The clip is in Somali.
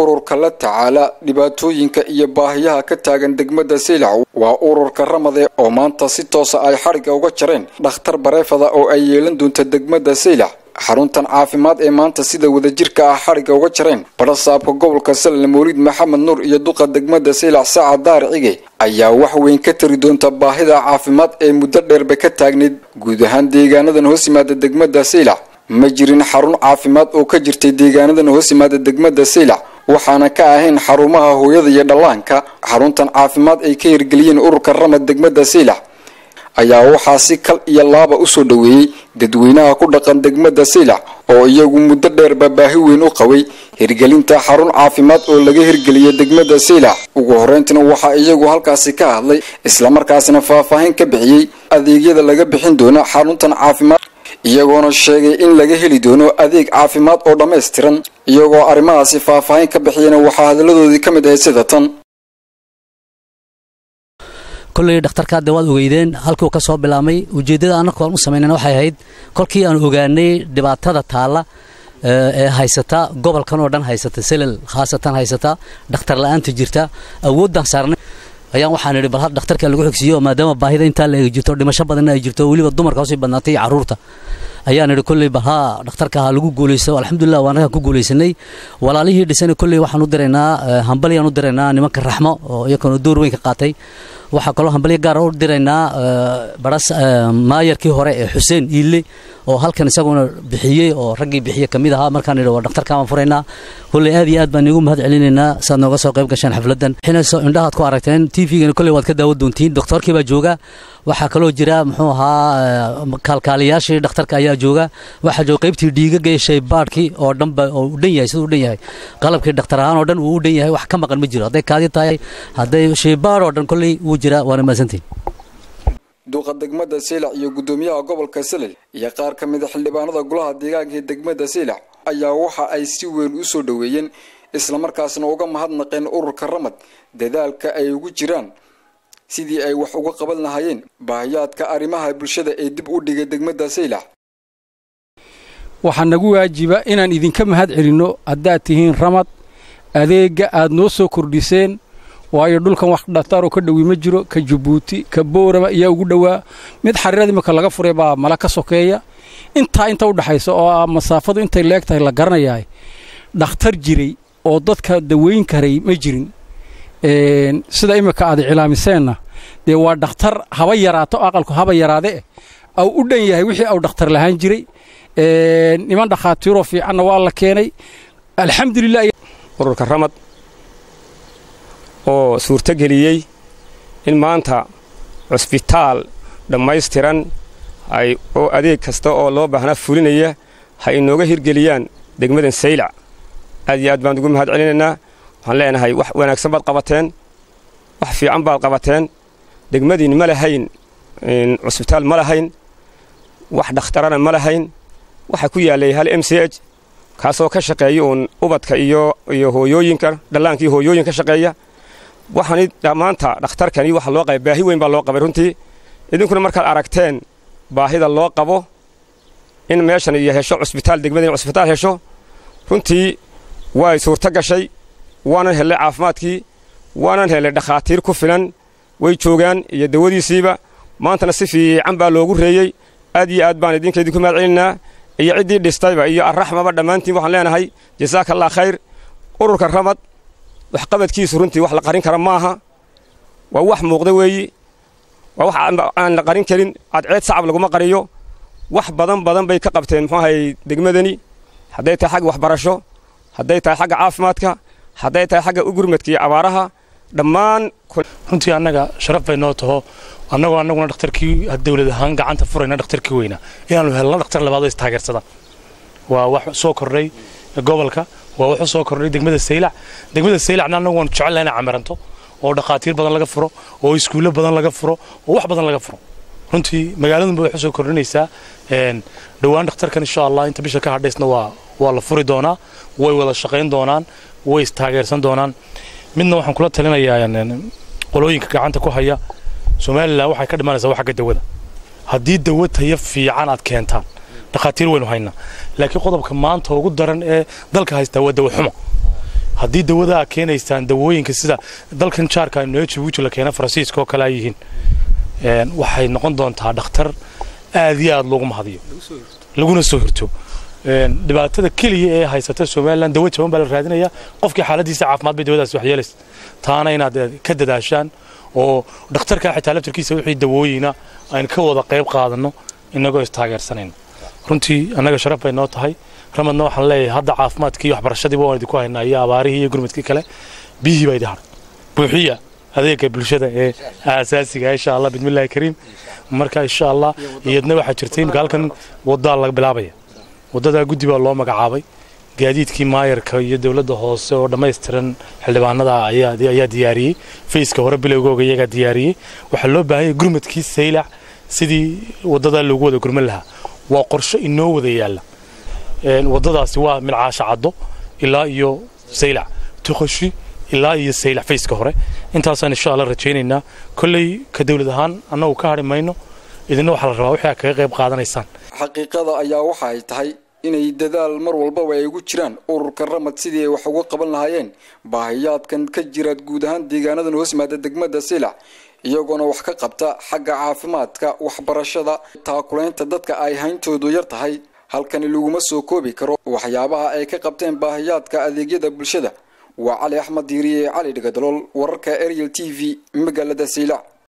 ururka la tacaala dhibaatooyinka iyo baahiyaha ka taagan degmada saylac waa ururka ramade oo maanta si toosa ay xadhigga uga jareen dhakhtar bareefada oo ay yeelan doonta degmada saylac xaruntan caafimaad ee maanta sida wadajirka ah xadhigga uga jareen barasaabka gobolka salel mawlid maxamed nuur iyo duqa degmada saylac saaca daar cige ayaa wax weyn ka tari doonta baahida caafimaad ee muddo dheerba ka taagneyd guud ahaan deegaanadan hoos yimaada degmada saylac ma jirin xarun caafimaad oo ka jirtay deegaanadan hoos yimaada degmada saylac waxaana ka ahayn xarumaha hooyada iyo dhallaanka. Xaruntan caafimaad ay ka hirgeliyeen ururka ramad degmada saylac ayaa waxaa si kal iyo laaba u soo dhoweeyey dadweynaha ku dhaqan degmada saylac oo iyagu muddo dheerba baahi weyn u qabay hirgelinta xarun caafimaad oo laga hirgeliyay degmada saylac ugu horreyntina waxaa iyagu halkaasi ka hadlay islamarkaasina faahfaahin ka bixiyey adeegyada laga bixin doono xaruntan caafimaad iyagoona sheegay in laga heli doono adeeg caafimaad oo dhammaystiran iyagoo arrimahaasi faahfaahin ka bixiyana waxaa hadalladoodii ka mid ahayd sida tan. Kolley dhakhtarkaa de waad ogeydeen halkuu ka soo bilaabmay. Ujeeddada annagu aan u samaynana waxay ahayd kolkii aan ogaanay dhibaatada taalla ee haysata gobolkan oo dhan haysata selel khaasatan haysata dhakhtar la'aanta jirta awooddaan saarnay ayaan waxaan idhi bal had dhakhtarka lagu xigsiiyo maadaama baahida intaa la jirto dhimasho badanna ay jirto weliba dumarka hoosii badnaatay iyo carruurta ayaan idhi kolley bal haa dhakhtarka ha lagu guulaysto. Alxamdulilah waan anaga ku guulaysanay. Walaalihii dhisana kolley waxaan u diraynaa hambalyaan u diraynaa nimanka raxmo oo iyakana door weyn ka qaatay. Waxaa kaloo hambalyo gaara u diraynaa baras maayarkii hore ee xuseen iille oo halkan isaguna bixiyey oo raggii bixiye ka ahaa. Markaan idhi waa dhakhtarkaan furaynaa. Kolley aad iyo aad baan iigu mahad celinaynaa saad nooga soo qayb gasheen xafladdan. Xinayso indhahaad ku aragteen t v-gana kolley waad ka daawo doontiin doktorkii baa jooga waxaa kaloo jira muxuu ahaa kaalkaaliyaashii dhakhtarka ayaa jooga. Waxaa jooga qaybtii dhiigaga iyo shaybaadhkii oo dhanba oo u dhan yahay siduu u dhan yahay. Qalabkii dhakhtar ahaan oo dhan wuu u dhan yahay wax ka maqan ma jiro. Hadday kaadi tahay hadday shaybaadh oo dhan kolley wuu jiraa waana mahadsantiin. Duuqa degmada saylac iyo guddoomiyaha gobolka salel iyo qaar ka mida xildhibaanada golaha deegaanka ee degmada saylac ayaa waxa ay si weyn u soo dhoweeyeen islamarkaasna uga mahadnaqeen ururka ramad dadaalka ay ugu jiraan sidii ay wax uga qaban lahaayeen baahiyaadka arrimaha bulshada ee dib u dhigay degmada saylac waxaa nagu waajiba inaan idinka mahad celinno haddaad tihiin ramad adeegga aad noo soo kordhiseen waayo dhulkan wax dhaktaroo ka dhowi ma jiro ka jabuuti ka boorama ayaa ugu dhowaa. Mid xariirada imika laga furay baa mala ka sokeeya. Intaa inta udhaxaysa oo ah masaafadu intay leeg tahay la garanayahay dhakhtar jiray oo dadka daweyn karay ma jirin sida imika aad cilaamiseenna dee waa dhakhtar haba yaraato aqalku haba yaraadee au u dhan yahay wixii au dhakhtar lahaan jiray. Niman dhakhaatiiroo fiicanna waa la keenay. Alxamdulilah ururka ramad oo suurto geliyey in maanta cusbitaal dhammaystiran ay oo adeeg kasta oo loo baahnaa fulinaya ha inooga hirgeliyaan degmadan saylac aad iyo aad baan ugu mahad celinaynaa waxaan leenahay wax wanaagsan baad qabateen wax fiican baad qabateen degmadiin ma lahayn cusbitaal ma lahayn wax dhakhtarana ma lahayn waxaa ku yaallay hal m c h kaasoo ka shaqeeya uun ubadka iyo iyo hooyooyinka dhallaankii hooyooyin ka shaqeeya. Waxaani maanta dhakhtarkani waxa loo qabay baahi weyn baa loo qabay runtii. Idinkuna markaad aragteen baahida loo qabo in meeshan iyo hesho cusbitaal degmada in cusbitaal hesho runtii way suurto gashay waanan hellay caafimaadkii waanan hellay dhakhaatiir ku filan way joogaan iyo dawadiisiiba. Maantana si fiican baa loogu reeyey. Aad iyo aad baan idinka idinku mahad iyo ciddii dhistayba iyo arraxmaba dhammaantiin waxaan leenahay jasaaka allah khayr. Ururka ramad waxqabadkiisu runtii wax la qarin kara maaha. Waa wax muuqda weeyi. Waa wax aan la qarin karin. Cadceed sacab laguma qariyo. Wax badan badan bay ka qabteen muxuu ahay degmadani? Hadday tahay xagga waxbarasho. Hadday tahay xagga caafimaadka hadday tahay xagga ugurmadka iyo abaaraha dhammaan runtii annaga sharaf bay noo taho. Annagoo annaguna dhakhtarkii dawlad ahaan gacanta furayna dhakhtarkii weynaa inaannu helno dhakhtar labaadoo istaageersada. Waa wax soo kordhay gobolka waa wax u soo kordhay degmada saylac degmada saylacna annagu waanu jecel inay camiranto oo dhakhaatiir badan laga furo oo iskuullo badan laga furo oo wax badan laga furo. Runtii magaaladunba waxu soo kordhinaysaa. Dhowaan dhakhtarkan insha allah inta bisha ka hadhaysna waa waa la furi doonaa way wada shaqayn doonaan way istaageersan doonaan. Midna waxaan kula talinayaa qolooyinka gacanta ku haya somalilan waxay ka dhimanaysaa wax xagga dawada. Haddii dawo fiican aad keentaan dhakhaatiir waynu haynaa. Laakiin qodobka maanta ugu daran ee dalka haystaa waa dawo xumo haddii dawada aa keenaysaan dawooyinka sida dalkan jaarka jabuuti la keena faransiiska oo kale ay yihiin waxay noqon doontaa dhakhtar aad iyo aad loogu mahadiyo. Laguna soo hirto dhibaatada keliya ee haysata somalilan dawo jaban baa la raadinaya. Qofkii xaaladiisa caafimaad bay dawadaas waxyeelaysa taana inaad ka dadaashaan oo dhakhtarka xitaa laftarkiisa wixii dawooyina aynu ka wada qayb qaadanno inagoo istaageersanayno runtii annaga sharaf bay noo tahay. Ramadna waxaan leeyahay hadda caafimaadkii waxbarashadiiba waan idinku haynaa iyo abaarihii iyo gurmadkii kale biyihii baa idin hadhay buuxiya adeega bulshada ee aasaasiga insha allah bismillahi kariim. Marka insha allah iyadna waxaa jirtay halkan wadaa laga bilaabaya wadadaa guddi baa loo magacaabay. Gaadiidkii maayarka iyo dowladda hoose oo dhammaystiran xildhibaanada ayaa diyaariyey. Fayska hore bilowgooga iyagaa diyaariyey. Waxaa loo baahanya gurmadkii saylac sidii wadadaa loogu wada gurman lahaa. Waa qorsho inoo wada yaalla. Wadadaasi waa milcaasha caddo ilaa iyo saylac tuqashi ilaa iyo saylac fayska hore. Intaasaan insha allah rajaynaynaa. Kolley ka dowlad ahaan annagu ka hadhi idina waxaa la rabaa wixii aad kaga qayb qaadanaysaan. Xaqiiqada ayaa waxa ay tahay inay dadaal mar walbaba ay ugu jiraan. Ururka ramad sidii ay wax uga qaban lahaayeen. Baahiyaadkan ka jira guud ahaan deegaanadan hoos yimaada degmada silac iyagoona wax ka qabta xagga caafimaadka waxbarashada taakulaynta dadka ay hayntoodu yar tahay. Halkani laguma soo koobi karo. Waxyaabaha ay ka qabteen baahiyaadka adeegyada bulshada waa cali axmed diiriye cali dhigadalool wararka ariel t v magaalada silac